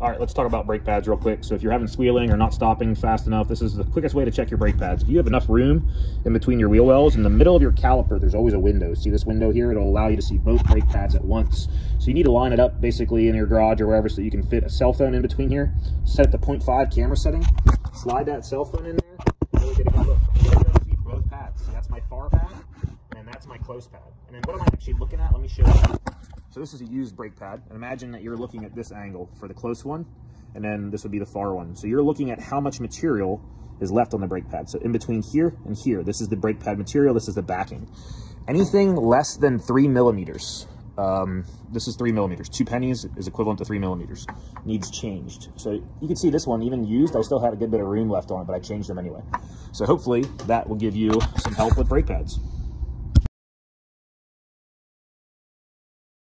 All right, let's talk about brake pads real quick. So if you're having squealing or not stopping fast enough, this is the quickest way to check your brake pads. If you have enough room in between your wheel wells, in the middle of your caliper, there's always a window. See this window here? It'll allow you to see both brake pads at once. So you need to line it up basically in your garage or wherever so you can fit a cell phone in between here. Set to 0.5 camera setting. Slide that cell phone in there. Really get a good look. See both pads. That's my far pad, and that's my close pad. And then what am I actually looking at? Let me show you. So this is a used brake pad. And imagine that you're looking at this angle for the close one, and then this would be the far one. So you're looking at how much material is left on the brake pad. So in between here and here, this is the brake pad material, this is the backing. Anything less than three millimeters, um, this is three millimeters. Two pennies is equivalent to three millimeters. Needs changed. So you can see this one, even used, I still had a good bit of room left on it, but I changed them anyway. So hopefully that will give you some help with brake pads.